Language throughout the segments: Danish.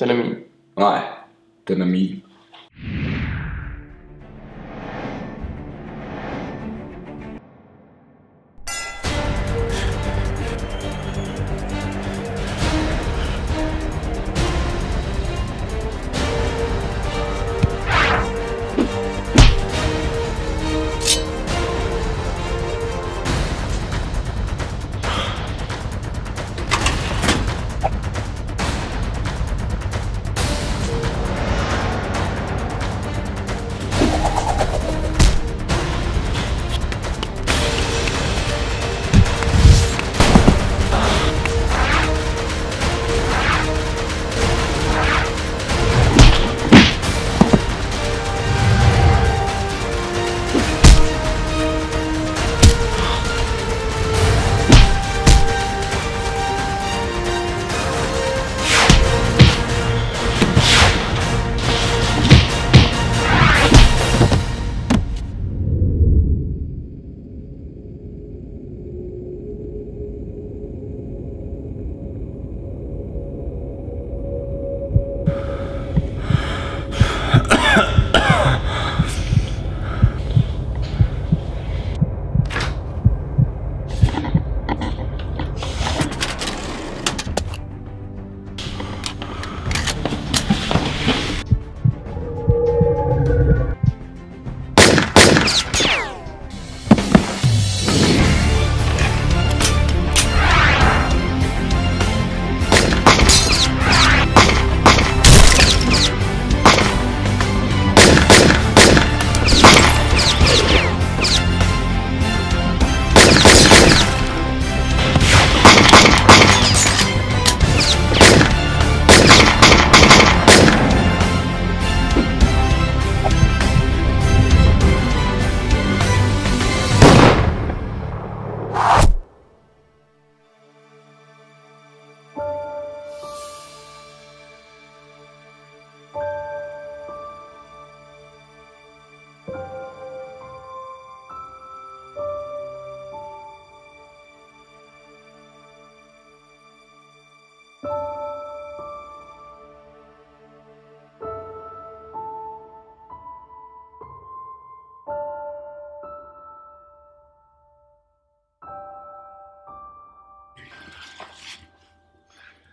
Den er min. Nej, den er min.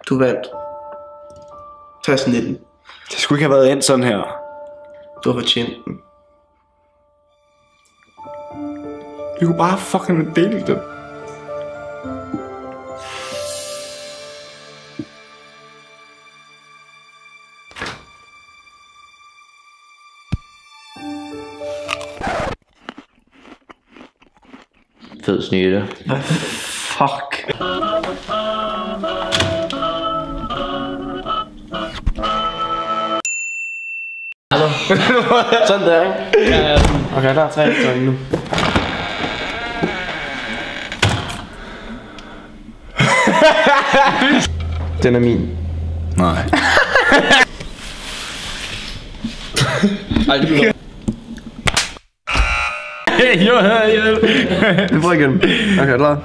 Du vandt. Sådan en. Det skulle ikke have været endt sådan her. Du har fortjent den. Vi kunne bare fucking dele det. Fed snyde. Fuck. Sådan der, ikke? Ja, ja. Okay, der er tre efter nu. Den er min. Nej. jo, jo, jo. Vi prøver igen. Okay, klar.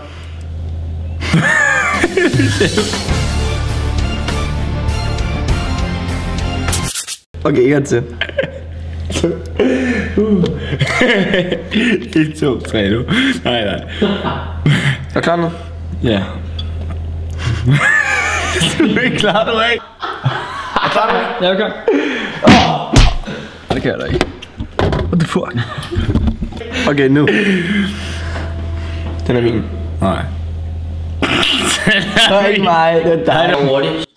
Okay, en gang til. 1, 2, 3 nu. Nej, nej. Er du klar nu? Ja. du er ikke klar, du er ikke. Er du klar nu? Ja, okay. Det kan jeg da ikke. What the fuck? Okay, nu. Den er min. Nej. Det er ikke mig, det er dig. Hurtigt.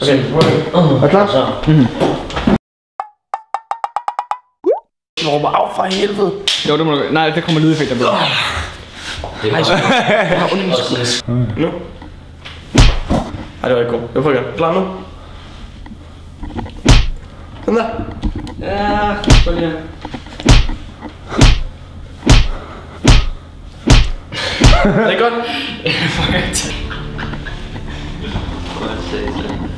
Okay, er du klar? Så. Slå mig af for helvede. Jo, det må du gøre. Nej, der kommer lydeffekter på. Det er også Nu. Ej, det var ikke godt. Jeg prøver igen. Klar nu? Sådan der. Ja, så lige. Er det godt?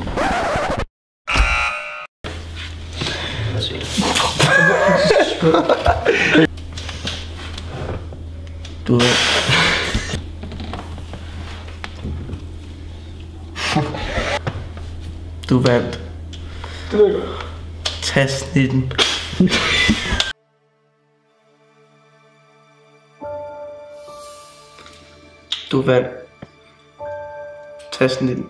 Du ved. Du vandt. Det ved godt. Tast 19. Du vandt. Tast 19.